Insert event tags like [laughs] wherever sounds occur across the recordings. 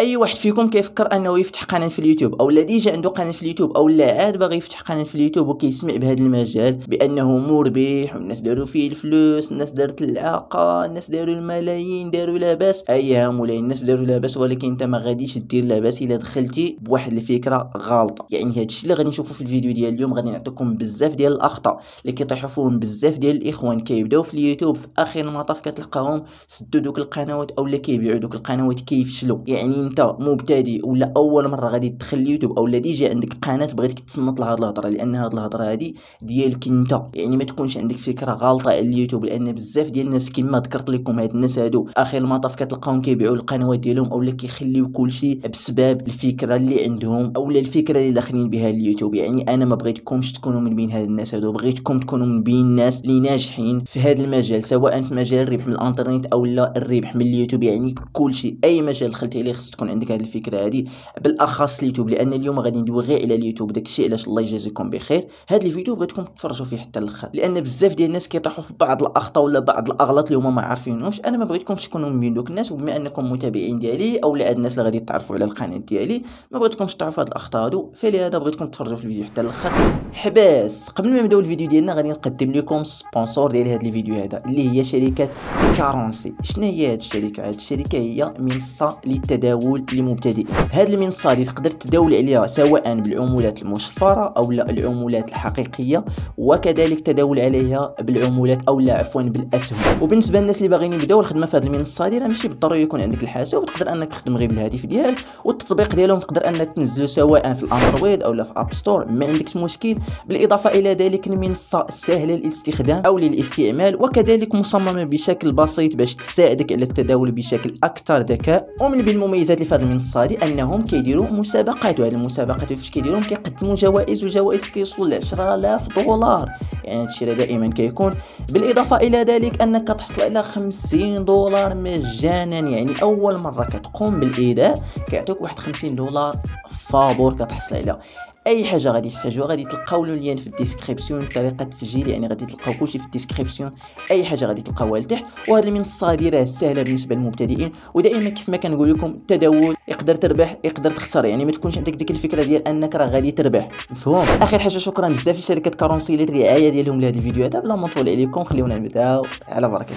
أي واحد فيكم كيفكر أنه يفتح قناة في اليوتيوب؟ أو لا déjà عنده قناة في اليوتيوب أو لا عاد باغي يفتح قناة في اليوتيوب وكيسمع بهذا المجال بأنه مربح والناس داروا فيه الفلوس الناس دارت العاقه الناس داروا الملايين داروا لاباس. أيا مولاي الناس داروا لاباس ولكن انت ما غاديش دير لاباس إلا دخلتي بواحد الفكرة غلطه يعني هذا الشيء اللي غادي نشوفوا في الفيديو ديال اليوم غادي نعطيكم بزاف ديال الأخطاء اللي كيطيحوا فيهم بزاف ديال الإخوان. كيبداو في اليوتيوب في آخر المطاف كتلقاهم سدوا دوك القنوات اولا كيبيعوا دوك القنوات كيفشلوا يعني انت مبتدئ ولا اول مرة غادي تدخل اليوتيوب أو لا déjà عندك قناة بغيتك تصنت لهاد الهضره لأن هاد الهضره هادي ديالك انت. يعني ما تكونش عندك فكرة غلطه على اليوتيوب لأن بزاف ديال الناس كما ذكرت لكم هاد الناس هادو اخر المطاف كتلقاهم كيبيعوا القنوات ديالهم اولا كيخليو كلشي بسبب الفكرة اللي عندهم اولا الفكرة اللي داخلين بها اليوتيوب. يعني أنا ما بغيتكمش تكونوا من بين هاد الناس هادو بغيتكم تكونوا من بين الناس اللي ناجحين في هذا المجال سواء في مجال الربح من الانترنت أو لا الربح من اليوتيوب. يعني كلشي اي مجال دخلتي عليه خص تكون عندك هذه الفكرة هذه بالأخص اليوتيوب لأن اليوم غادي ندوي غير على اليوتيوب. داكشي علاش الله يجازيكم بخير. هذا الفيديو بغيتكم تفرجوا فيه حتى الآخر لأن بزاف ديال الناس كيطيحوا في بعض الأخطاء ولا بعض الأغلاط اللي هما ما عارفينهمش. أنا ما بغيتكمش تكونوا من دوك الناس وبما أنكم متابعين ديالي أو لا الناس اللي غادي تعرفوا على القناة ديالي ما بغيتكمش تعرفوا هاد الأخطاء هادو. فلهذا بغيتكم تفرجوا في الفيديو حتى الآخر حباس. قبل ما نبداو الفيديو ديالنا غادي نقدم لكم sponsor ديال هذا الفيديو هذا اللي هي شركة كارونسي شنو هي هذه الشركة؟ هذه الشركة هي منصة للتداول للمبتدئين هذه المنصه هذه تقدر تداول عليها سواء بالعملات المشفره أو لا العملات الحقيقية وكذلك تداول عليها بالعملات أو لا عفوا بالأسهم. وبالنسبة للناس اللي باغيين يبداو الخدمة في هذه المنصه هذه راه ماشي بالضروري يكون عندك الحاسوب وتقدر أنك تخدم غير بالهاتف ديالك والتطبيق ديالهم تقدر أنك تنزلو سواء في ال Android أو لا في App Store ما عندكش مشكل. بالإضافة إلى ذلك المنصة سهلة الاستخدام أو للاستعمال وكذلك مصممة بشكل بسيط باش تساعدك على التداول بشكل أكثر ذكاء. ومن بين في هذه المنصه هذه أنهم كيديروا مسابقات وهذه المسابقات فاش كيديروا كيقدموا جوائز وجوائز كيوصلوا ل 10000 دولار. يعني هذا الشيء دائما كيكون. بالإضافة إلى ذلك أنك تحصل على 50 دولار مجانا. يعني أول مرة كتقوم بالايداع كيعطيك واحد 50 دولار فابور كتحصل عليها. أي حاجة غادي تحتاجوها غادي تلقاو lien في ال description طريقة التسجيل يعني غادي تلقاو كلشي في ال description أي حاجة غادي تلقاوها لتحت. وهذه المنصة هذه راه سهلة بالنسبة للمبتدئين. ودائما كيف ما كنقول لكم التداول يقدر تربح يقدر تخسر. يعني ما تكونش عندك ديك الفكرة ديال أنك راه غادي تربح. مفهوم. آخر حاجة شكرا بزاف لشركة كارونسي للرعاية ديالهم لهذا الفيديو. هذا بلا ما نطول عليكم خليونا نبداو. على بركة.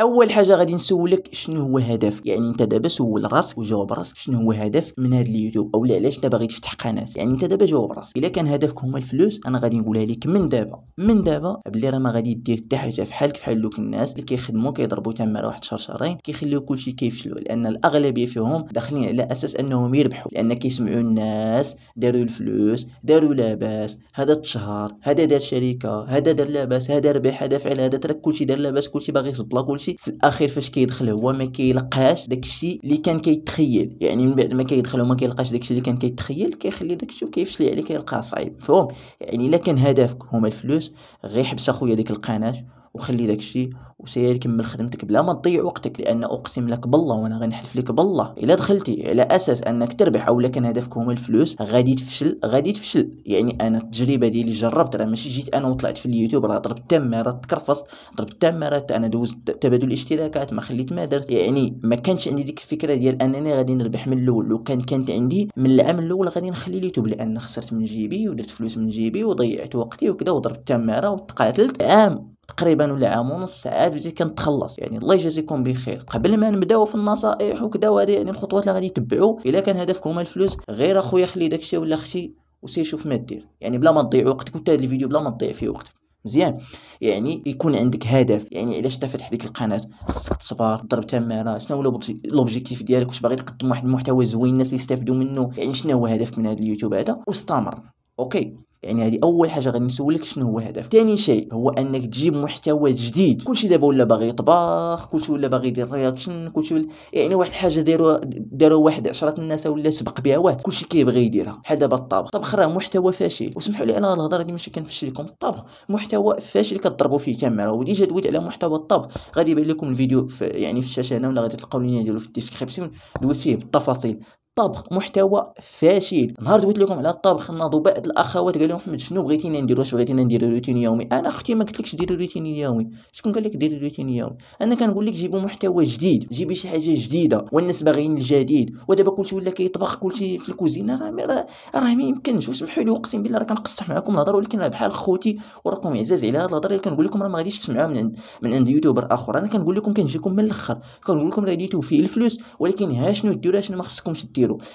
أول حاجة غادي نسولك شنو هو هدف. يعني أنت دابا سول راسك وجاوب راسك شنو هو هدف من هذا اليوتيوب أو علاش انت باغي تفتح قناة. يعني أنت دابا جاوب راسك. إلا كان هدفك هما الفلوس أنا غادي نقولها لك من دابا. من دابا بلي راه ما غادي دير حتى حاجة فحالك فحال دوك الناس اللي كيخدموا كيضربوا تماره واحد شهر شهرين كيخليو كلشي كيفشلوا لأن الأغلبية فيهم داخلين على أساس أنهم يربحوا. لأن كيسمعوا الناس داروا الفلوس داروا لاباس هذا تشهر هذا دار شركة هذا دار لاباس هذا ربح هذا فعل هذا ترك كلشي دار لاباس كلشي باغي يصبلا كلشي في الأخير فاش كيدخل هو ما كيلقاش داكشي اللي كان كيتخيل. يعني من بعد ما كيدخل وما كيلقاش داكشي اللي كان كيتخيل كيخلي داكشي وكيفشل عليه كيلقاه صعيب. مفهوم يعني إلا كان هدفك هما الفلوس غير حبس أخويا ديك القناة وخلي داكشي وسير كمل خدمتك بلا ما تضيع وقتك لأن أقسم لك بالله وأنا غنحلف لك بالله. إلا دخلتي على أساس أنك تربح أو كان هدفك هما الفلوس غادي تفشل غادي تفشل. يعني أنا التجربة ديالي جربت راه ماشي جيت أنا وطلعت في اليوتيوب راه ضربت تماره تكرفصت ضربت تماره أنا دوزت تبادل الاشتراكات ما خليت ما درت. يعني ما كانش عندي ديك الفكرة ديال أنني غادي نربح من الأول لو كان كانت عندي من العام الأول غادي نخلي اليوتيوب لأن خسرت من جيبي ودرت فلوس من جيبي وضيعت وقتي وكذا وضربت تمارة وتقاتلت. عام تقريبا ولا عام ونص عاد بديت كنتخلص يعني الله يجازيكم بخير. قبل ما نبداو في النصائح وكذا وهذه يعني الخطوات اللي غادي تبعوا إلا كان هدفكم الفلوس غير أخويا خلي داكشي ولا أختي وسير شوف ما دير. يعني بلا ما تضيع وقتك وتا الفيديو بلا ما تضيع فيه وقتك. مزيان. يعني يكون عندك هدف. يعني علاش انت فاتح ديك القناة؟ خصك تصبر تضرب تماره شنو هو l'objectif ديالك؟ واش باغي تقدم واحد المحتوى زوين الناس يستافدوا منه؟ يعني شنو هو هدفك من هذا اليوتيوب هذا؟ واستمر. OK. يعني هذه أول حاجة غادي نسولك شنو هو الهدف. ثاني شيء هو أنك تجيب محتوى جديد. كلشي دابا ولا باغي يطبخ كلشي ولا باغي يدير reaction كلشي ولا... يعني واحد الحاجة داروا داروا واحد عشرة الناس ولا سبق بها واحد كلشي كيبغي يديرها. بحال دابا الطبخ. الطبخ راه محتوى فاشل. وسمحوا لي أنا الهضرة هذه ماشي كنفشل لكم الطبخ محتوى فاشل كتضربوا فيه تماره و déjà دويت على محتوى الطبخ. غادي يبان لكم الفيديو في يعني في الشاشة هنا ولا غادي تلقاو lien ديرو في ال description. دويت فيه بالتفاصيل. الطبخ محتوى فاشل. نهار دويت لكم على الطبخ ناضوا بعض الأخوات قالوا محمد شنو بغيتينا ندير واش بغيتينا نديرو روتين يومي أنا أختي ما قلتلكش ديري روتين يومي شكون قال لك ديري روتين يومي أنا كنقول لك جيبوا محتوى جديد جيبي شي حاجة جديدة. والناس باغيين الجديد ودابا كلشي ولا كيطبخ كلشي في الكوزينة راه راه ما يمكنش. وسمحوا لي أقسم بالله راه كنقصح معكم الهضرة. ولكن راه بحال خوتي وراكم عزاز على هاد الهضرة. اللي كنقول لكم راه ما غاديش تسمعوها من عند من عند يوتيوبر آخر. أنا كنقول لكم كنجيكم من الأخر. كنقول لكم راه فيه الفلوس ولكن ها شنو ديروا شنو ما خصكمش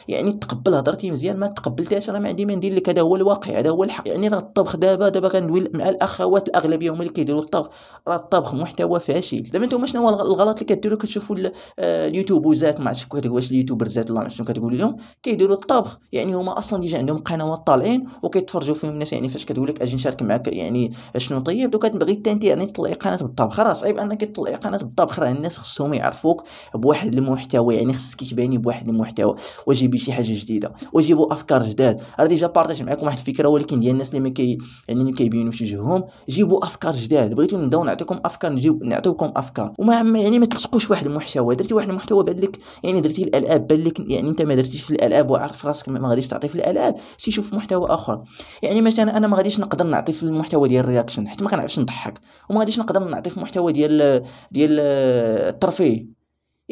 يعني تقبل هضرتي مزيان ما تقبلتهاش راه ما عندي ما ندير لك. هذا هو الواقع هذا هو الحق. يعني راه الطبخ دابا دابا كندوي مع الأخوات الأغلبية هما اللي كيديروا الطبخ. راه الطبخ محتوى فاشل. دابا نتوما شنو هو الغلط اللي كديروا؟ كتشوفوا آه، ال YouTubers ات ما عرفتش واش ال YouTubers ات الله شنو كتقول لهم. كيديروا الطبخ. يعني هما أصلا déjà عندهم قنوات طالعين وكيتفرجوا فيهم الناس. يعني فاش كتقول لك أجي نشارك معك يعني شنو طيب؟ donc تبغي انت يعني تطلعي قناة بالطبخ. راه صعيب أنك تطلعي قناة بالطبخ. راه الناس خصهم يعرفوك بواحد المحتوى. يعني خصك تباني بواحد المحتوى. وجيبي شي حاجة جديدة وجيبوا أفكار جداد. راه déjà partage معكم واحد الفكرة ولكن ديال الناس اللي ما كي يعني ما كيبينوش وجههم. جيبوا أفكار جداد. بغيتو نبداو نعطيكم أفكار نجيب نعطيكم أفكار. وما يعني ما تلصقوش واحد المحتوى. درتي واحد المحتوى بان لك يعني درتي الألعاب بان لك يعني أنت ما درتيش في الألعاب وعارف راسك ما غاديش تعطي في الألعاب. سير شوف محتوى آخر. يعني مثلا أنا ما غاديش نقدر نعطي في المحتوى ديال ال reaction حيت ما كنعرفش نضحك. وما غاديش نقدر نعطي في المحتوى ديال ديال الترفيه.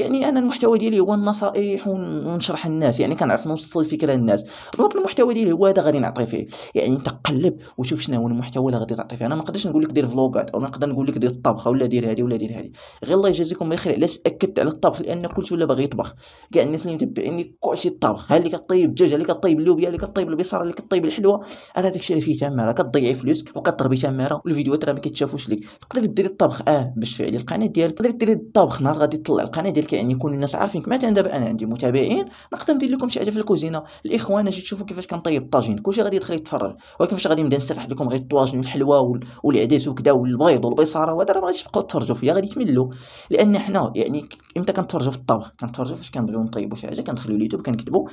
يعني أنا المحتوى ديالي هو النصائح ونشرح الناس يعني كنعرف نوصل الفكرة للناس. donc المحتوى ديالي هو هذا غادي نعطي فيه. يعني أنت قلب وشوف شنو هو المحتوى اللي غادي تعطي فيه. أنا ما نقدرش نقول لك دير vlog ات أو نقدر نقول لك دير الطبخه ولا دير هذه ولا دير هذه غير الله يجازيكم بخير علاش أكدت على الطبخ؟ لأن كلشي ولا باغي يطبخ. كاع الناس اللي متبعيني كلشي الطبخ. ها اللي كطيب الدجاج اللي كطيب اللوبيا اللي كطيب البصاره اللي كطيب الحلوه راه داكشي اللي فيه تمارة. كتضيعي فلوسك وكتضربي تمارة. والفيديوهات راه ما كيتشافوش لك تقدري ديري الطبخ. آه باش تفعلي القناة ديالك. تقدري ديري الطبخ. نهار غادي تطلع القناة ديالك يعني يكون الناس عارفينك مثلا دابا أنا عندي متابعين نقدر ندير لكم شي حاجة في الكوزينة. الإخوان أجي تشوفوا كيفاش كنطيب الطاجين. كلشي غادي يدخل يتفرج. وكيفاش غادي نبدا نسرح لكم غير الطواجن والحلوى والعدس وكذا والبيض والبصاره وهذا راه ما غاديش تبقاو تفرجوا فيها غادي تملوا لأن حنا يعني إمتى كنتفرجوا في الطبخ؟ كنتفرجوا فاش كنبغيو نطيبوا شي حاجة كندخلوا اليوتيوب كنكتبوا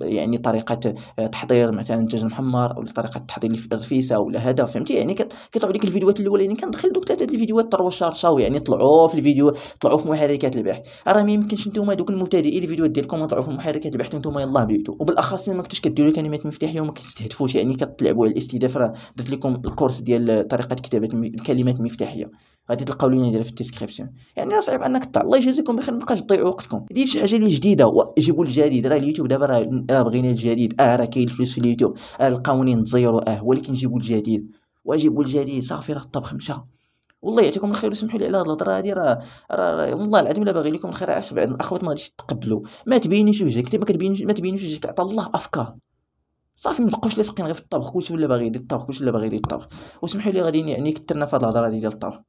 يعني طريقة آه، تحضير مثلا الدجاج المحمر أو طريقة تحضير الرفيسة ولا هذا فهمتي؟ يعني كيطلعوا لك الفيديوهات الاولين كندخل دوك ثلاثة الفيديوهات طروا شارشاو يعني طلعوا في الفيديو طلعوا في محركات البحث. راه ما يمكنش نتوما دوك المبتدئين الفيديوهات ديالكم طلعوا في المحركات البحث نتوما يلاه بديتو وبالأخص ما كنتوش كديروا كلمات مفتاحية وما كتستهدفوش يعني كتلعبوا على الاستهداف راه درت لكم ال course ديال طريقة كتابة الكلمات المفتاحيه غادي تلقاو lien ديالها في ال description. يعني راه صعيب أنك تطلع. الله يجازيكم بخير مابقاش تضيعوا وقتكم. دير شي حاجة اللي جديدة. وجيبوا الجديد. راه اليوتيوب دابا راه بغينا الجديد. آه راه كاين الفلوس في اليوتيوب. القوانين نتزيروا آه ولكن جيبوا الجديد. وجيبوا الجديد. صافي راه الطبخ مشى. والله يعطيكم الخير وسمحوا لي على هاد الهضرة هادي. راه راه والله العظيم الا باغي لكم الخير عارف بعض الاخوات ما غاديش يتقبلوا ما تبينيش وجهك ما كتبينيش ما تبينيش وجهك. عطا الله أفكار. صافي ما بقاوش لاصقين غير في الطبخ. كلشي ولا باغي يدير الطبخ كلشي ولا باغي يدير الطبخ. وسمحوا لي غادي يعني كثرنا في هاد الهضرة ديال الطبخ.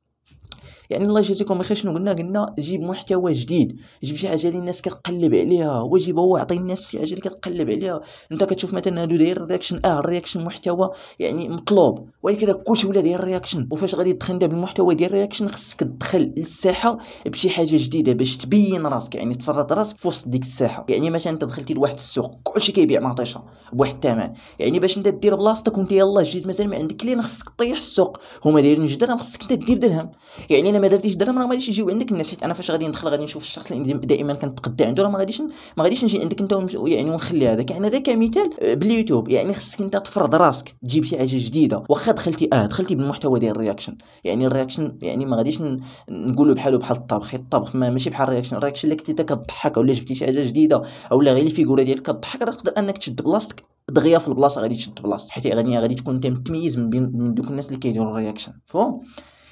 يعني الله يجازيكم بخير شنو قلنا قلنا جيب محتوى جديد جيب شي حاجة اللي الناس كتقلب عليها وجيب هو عطي الناس شي حاجة اللي كتقلب عليها. انت كتشوف مثلا هادو داير ال reaction آه ال reaction محتوى يعني مطلوب ولكن كلشي ولا داير ال reaction وفاش غادي تدخل انت بالمحتوى ديال ال reaction خصك تدخل للساحة بشي حاجة جديدة باش تبين راسك يعني تفرض راسك في وسط ديك الساحة. يعني مثلا انت دخلتي لواحد السوق كلشي كيبيع مطيشة بواحد الثمن. يعني باش انت دير بلاصتك وانت يلاه جيت مثلا ما عندك client خصك طيح السوق. هما دايرين جوج درهم خصك انت دير درهم. يعني أنا ما درتيش درهم راه ما غاديش يجيو عندك الناس حيت أنا فاش غادي ندخل غادي نشوف الشخص اللي دائما كنتقدى عنده راه ما غاديش ما غاديش نجي عندك أنت يعني ونخلي هذاك. يعني غير كمثال آه، باليوتيوب. يعني خصك أنت تفرض راسك تجيب شي حاجة جديدة واخا دخلتي آه دخلتي بالمحتوى ديال ال reaction. يعني ال reaction يعني ما غاديش نقولوا بحالو بحال الطبخ. الطبخ ما ماشي بحال ال reaction. ال reaction اللي كنتي كتضحك ولا جبتي شي حاجة جديدة اولا غير الفيغورة ديالك كتضحك راه تقدر أنك تشد بلاصتك. دغيا في البلاصة غادي تشد بلاصتك. حيت غادي تكون انت متميز من بين دوك الناس اللي كيديروا ال reaction. فهم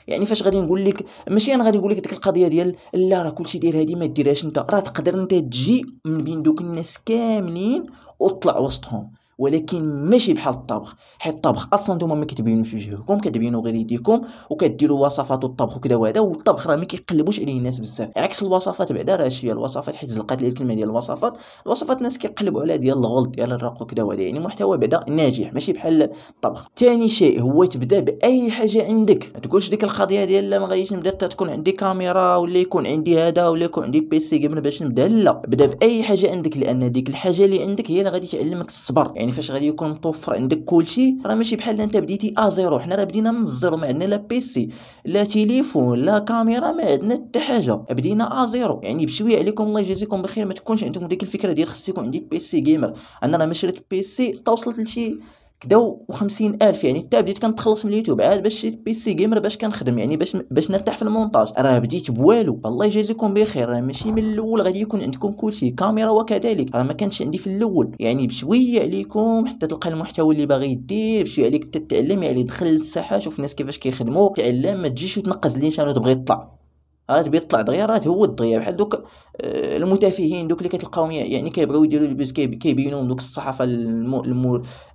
يعني فاش غادي نقول لك ماشي أنا غادي نقول لك ديك القضية ديال لا راه كلشي دير هادي ما ديرهاش أنت راه تقدر أنت تجي من بين دوك الناس كاملين وتطلع وسطهم. ولكن ماشي بحال الطبخ. حيت الطبخ أصلا نتوما ما كتبينوش وجهكم كتبينوا غير يديكم وكديروا وصفات الطبخ وكذا وهذا والطبخ راه ما كيقلبوش عليه الناس بزاف. عكس الوصفات بعدا راه شي الوصفات حيت زلقات لي الكلمة ديال الوصفات الوصفات الناس كيقلبوا على ديال الغلط ديال الرق وكذا وهذا يعني محتوى بعدا ناجح ماشي بحال الطبخ. ثاني شيء هو تبدا بأي حاجة عندك. ما تقولش ديك القضية ديال لا ما غاديش نبدأ تكون عندي كاميرا ولا يكون عندي هذا ولا يكون عندي PC قبل باش نبدأ لا. بدا بأي حاجة عندك لأن ديك الحاجة اللي عندك هي اللي غادي تعلمك الصبر. يعني يعني فاش غادي يكون متوفر عندك كلشي. راه ماشي بحال انت بديتي à zéro. حنا راه بدينا من ال zéro ما عندنا لا PC لا تليفون لا كاميرا ما عندنا حتى حاجة. بدينا à zéro. يعني بشوية عليكم الله يجازيكم بخير. ما تكونش عندكم ديك الفكرة ديال خص يكون عندي PC gamer أنا راه ما شريت PC توصلت لشي كدا وخمسين ألف يعني حتى بديت كنتخلص من اليوتيوب. عاد باش شريت PC gamer باش كنخدم يعني باش باش نرتاح في المونتاج. راه بديت بوالو. الله يجازيكم بخير. راه ماشي من الأول غادي يكون عندكم كلشي. كاميرا وكذلك. راه ما كانش عندي في الأول. يعني بشوية عليكم حتى تلقى المحتوى اللي باغي دير بشوية عليك تتعلم يعني دخل للساحه شوف الناس كيفاش كيخدموا تعلم. ما تجيش وتنقز لي شنو تبغي تطلع. راه بيطلع دغيا راه هو الدغيا. بحال دوك آه، المتافهين دوك اللي كتلقاهم يعني كيبغيو يديروا ال buzz كيبينوهم دوك الصحافة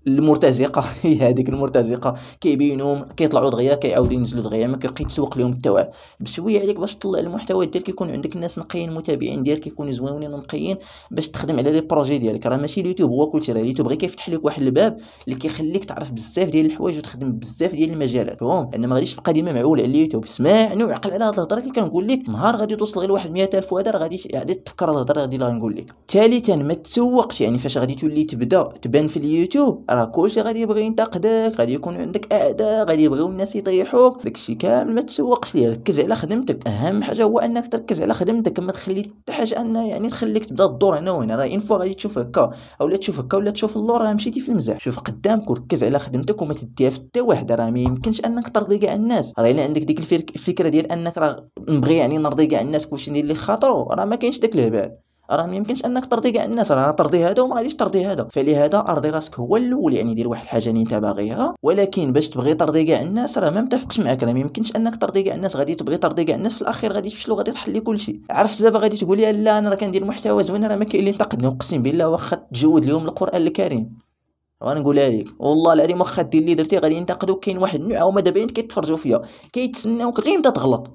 المرتزقة. [laughs] هي هذيك المرتزقة. كيبينوهم كيطلعوا دغيا كيعاودوا ينزلوا دغيا. ما كيتسوق لهم حتى واحد بشوية عليك باش تطلع المحتوى ديالك يكون عندك الناس نقيين المتابعين ديالك يكونوا زوينين ونقيين باش تخدم على les projets ديالك. راه ماشي اليوتيوب هو كلشي راه اليوتيوب غير كيفتح لك واحد الباب اللي كيخليك تعرف بزاف ديال الحوايج وتخدم بزاف ديال المجالات. فهم أنا ما غاديش تبقى ديما معول على اليوتيوب. اسمعني وعقل على هاد الهضرة اللي كنقول لك نهار غادي توصل غير لواحد 100000 وهذا غادي غادي تفكر الهضرة غادي غنقول لك. ثالثا ما تسوقش يعني فاش غادي تولي تبدا تبان في اليوتيوب راه كلشي غادي يبغي ينتقدك غادي يكون عندك أعداء غادي يبغيو الناس يطيحوك. داكشي كامل ما تسوقش ليه ركز على خدمتك. أهم حاجة هو أنك تركز على خدمتك ما تخلي حتى حاجة أن يعني تخليك تبدا تدور هنا وهنا. راه فوا غادي تشوف هكا اولا تشوف هكا ولا تشوف اللور راه مشيتي في المزاح شوف قدامك وركز على خدمتك وما تديها في حتى واحد راه ما يمكنش أنك ترضي كاع الناس. راه إلا عندك ديك الفكرة ديال أنك راه يعني نرضي كاع الناس كلشي ندير اللي خاطرو راه ما كاينش داك الهبال. راه ما يمكنش أنك ترضي كاع الناس راه ترضي هذا وما غاديش ترضي هذا. فلهذا أرضي راسك هو الأول يعني دير واحد الحاجة اللي أنت باغيها. ولكن باش تبغي ترضي كاع الناس راه ما متفقش معاك. راه ما يمكنش أنك ترضي كاع الناس. غادي تبغي ترضي كاع الناس في الأخير غادي تفشل وغادي تحلي كلشي. عرفت دابا غادي تقول لي لا أنا راه كندير محتوى زوين راه ما كاين اللي ينتقدني اقسم بالله واخا تجود اليوم القرآن الكريم. غنقولها لك والله العظيم واخا دير اللي درتي غادي ينتقدوك. كاين واحد النوع هما دابا كيتفرجوا فيا. كيتسناوك غير أنت تغلط.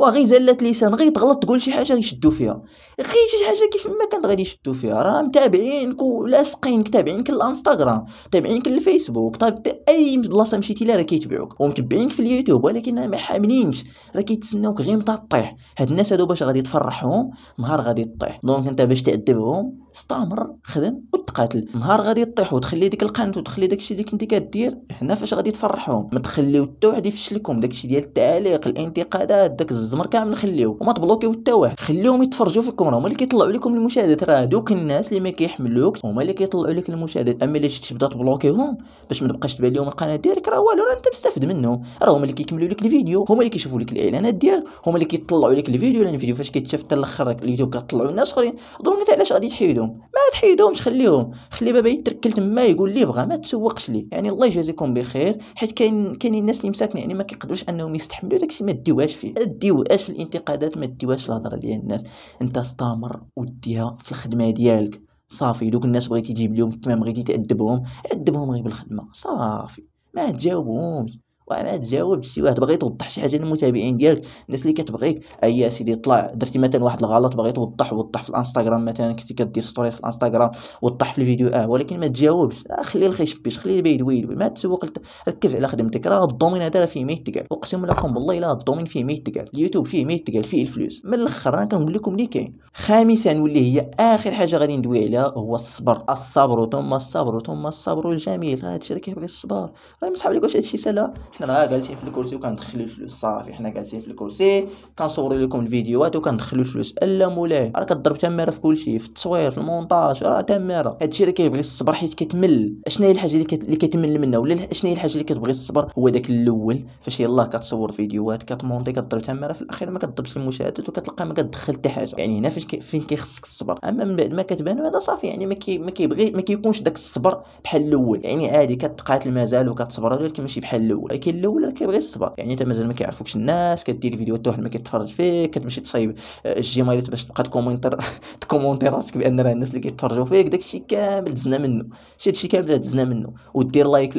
وغي زلة لسان غي تغلط تقول شي حاجة يشدوا فيها. غي شي حاجة كيف ما كانت غادي يشدوا فيها. راه متابعينك ولاصقينك تابعينك الانستغرام تابعينك الفيسبوك طيب أي بلاصة مشيتي لها راه كيتبعوك. ومتبعينك في اليوتيوب ولكن ما حاملينش راه كيتسناوك غير متى طيح هاد الناس هادو باش غادي تفرحهم نهار غادي طيح donc انت باش تأدبهم استمر خدم وتقاتل. نهار غادي طيح وتخلي ديك القنت وتخلي داكشي اللي كنتي كدير حنا فاش غادي تفرحهم؟ ما تخليو حتى واحد يفشلكم داكشي ديال التعليق الانتقادات داك الزمر كامل خليوه. وما تبلوكيو حتى واحد. خليهم يتفرجوا فيكم راه هما اللي كيطلعوا لكم المشاهدات. راه دوك الناس اللي ما كيحملوك هما اللي كيطلعوا لك المشاهدات. أما اللي تبدا تبلوكيهم باش ما تبقاش تبان لهم القناة ديالك راه والو راه أنت مستفد منهم. راه هما اللي كيكملوا لك الفيديو هما اللي كيشوفوا لك الإعلانات ديال هما اللي كيطلعوا لك الفيديو. لأن الفيديو فاش كيتشاف حتى الأخر اليوتيوب كطلعوا الناس أخرين. donc انت علاش غادي تحيدهم؟ ما تحيدهمش خليهم. خلي بابا يتركل تما يقول لي بغى ما تسوقش ليه. يعني الله يجازيكم بخير حيت كاين كاينين الناس اللي مساكن يعني ما كيقدروش أنهم يستحملوا داكشي. ما ديوهاش فيه. ديوهاش في الانتقادات ما ديوهاش الهضرة ديال الناس. أنت استمر وديها في الخدمة ديالك. صافي دوك الناس بغيتي تجيب لهم كما بغيتي تأدبهم أدبهم غير بالخدمة. صافي. ما تجاوبهمش. وما تجاوبش شي واحد باغي توضح شي حاجة للمتابعين ديالك. الناس اللي كتبغيك أي سيدي طلع درتي مثلا واحد الغلط باغي توضح وضح في الإنستغرام مثلا كنتي كدير story في الإنستغرام وضح في الفيديو آه ولكن ما تجاوبش. آه خلي الخي يشبيش خلي البيد ويل ما تسوق ركز على خدمتك. راه ال domaine هذا فيه ما يتقال أقسم لكم بالله إلا ال domaine فيه ما يتقال اليوتيوب فيه ما يتقال فيه الفلوس. من الأخر أنا كنقول لكم اللي كاين. خامسا واللي هي آخر حاجة غادي ندوي عليها هو الصبر. الصبر ثم الصبر ثم الصبر الجميل. هذا الشيء اللي كيبغي الصبر. راه مسحب عليك واش هادشي سهل حنا راه جالسين في الكرسي وكندخلو الفلوس. صافي حنا جالسين في الكرسي كنصورو لكم الفيديوهات وكندخلو الفلوس. ألا مولاي راه كضرب تمارة في كلشي في التصوير في المونتاج راه تمارة. هادشي اللي كيبغي الصبر حيت كتمل اشنا هي الحاجة اللي, كت... اللي كتمل منها ولا اشنا هي الحاجة اللي كتبغي الصبر؟ هو داك الأول فاش يلاه كتصور فيديوهات كتمونتي كضرب تمارة في الأخير ما كتضربش المشاهدات وكتلقى ما كتدخل حتى حاجة. يعني هنا فين. فين كيخصك الصبر؟ أما من بعد ما كتبان هذا صافي يعني ما كي... ما كيبغي ما كيكونش داك الصبر بحال الأول. يعني عادي كتقاتل مازال وكتصبر ولكن ماشي بحال الأول. ولكن الأول كيبغي الصبر. يعني انت مازال ما كيعرفوكش الناس كدير فيديوهات واحد ما كيتفرج فيك كتمشي تصايب ال Gmail باش تبقى تكومونتر [laughs] تكومونتي راسك بأن راه الناس اللي كيتفرجوا فيك داكشي كامل دزنا منه. شي هادشي كامل دزنا منه. ودير like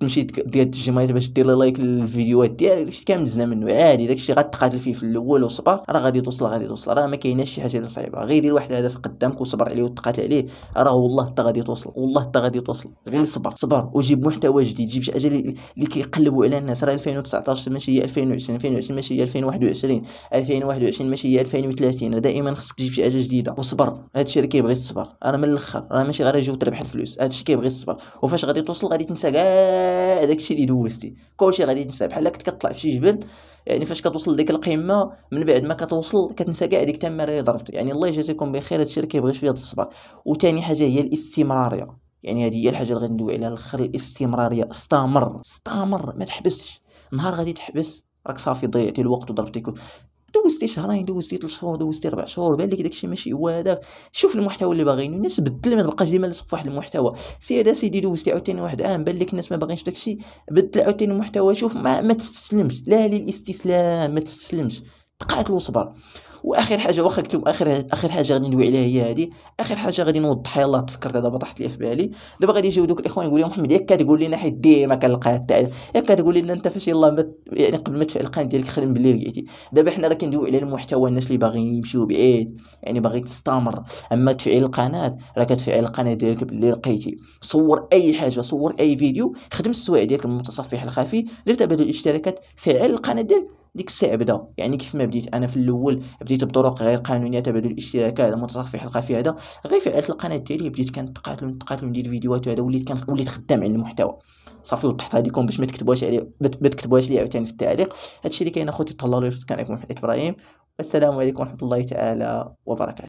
تمشي دير ال Gmail باش دير like للفيديوهات ديالك داكشي كامل دزنا منه. عادي داكشي غتقاتل فيه في الأول وصبر. راه غادي توصل غادي توصل راه ما كايناش شي حاجة اللي صعيبة. غير دير واحد الهدف قدامك وصبر عليه وتقاتل عليه. راه والله حتى غادي توصل والله حتى غادي توصل غير صبر. صبر. وجيب محتوى جديد. جيب شي حاجة اللي كيقلب نقلبوا على الناس. راه 2019 ماشي هي 2020 2020 ماشي هي 2021 2021 ماشي هي 2030 دائما خصك تجيب شي حاجة جديدة. وصبر. هادشي اللي كيبغي الصبر. أنا من الأخر. راه ماشي غير جوج تربح الفلوس. هادشي كيبغي الصبر. وفاش غادي توصل غادي تنسى كاع داكشي اللي دوزتي. كلشي غادي تنسى بحال كنت كطلع في شي جبل يعني فاش كتوصل لديك القمة من بعد ما كتوصل كتنسى كاع ديك التماره اللي ضربت يعني الله يجازيكم بخير. هادشي اللي كيبغي شوية الصبر. وثاني حاجة هي الاستمرارية. يعني هذه هي الحاجة اللي غادي ندوي عليها الآخر الاستمرارية. استمر استمر ما تحبسش. نهار غادي تحبس. راك صافي ضيعتي الوقت وضربتي دوزتي شهرين دوزتي ثلاث شهور دوزتي ربع شهور بان لك داكشي ماشي هو هذاك شوف المحتوى اللي باغيين. الناس بدل ما تبقاش ديما لاصق فواحد المحتوى. سير سيدي دوزتي عاوتاني واحد عام. بان لك الناس ما باغينش داكشي بدل عاوتاني المحتوى شوف ما, ما تستسلمش. لا للاستسلام ما تستسلمش. تقاتل وصبر واخر حاجة واخا قلت اخر اخر حاجة غادي ندوي عليها هي هذه اخر حاجة غادي نوضحها يلاه تفكرت دابا طاحت لي في بالي. دابا غادي يجيو دوك الاخوان يقول لهم محمد ياك كتقول لنا حيت ديما كنلقاها التعليق ياك كتقول لنا أنت فاش يلاه مت يعني قبل ما تفعل القناة ديالك خدم باللي لقيتي. دابا حنا راه كندويو على المحتوى الناس اللي باغيين يمشيو بعيد يعني باغي تستمر. أما تفعيل القناة راه كتفعل القناة ديالك باللي لقيتي. صور أي حاجة صور أي فيديو خدم السوايع ديالك المتصفح الخفي. دير تبادل الاشتراكات فعل القناة ديالك. ديك الساعة بدا. يعني كيف ما بديت أنا في الأول بديت بطرق غير قانونية تبادل الاشتراكات المتصفح الخفي هذا. غير فعلت القناة ديالي بديت كنتقاتل نتقاتل ندير فيديوهات وهذا وليت كان وليت خدام على المحتوى. صافي وضحتها لكم باش ما تكتبوهاش علي ما تكتبوهاش لي عاوتاني في التعليق. هادشي اللي كاين أخوتي تهلاو لي كان معكم إبراهيم. والسلام عليكم ورحمة الله تعالى وبركاته.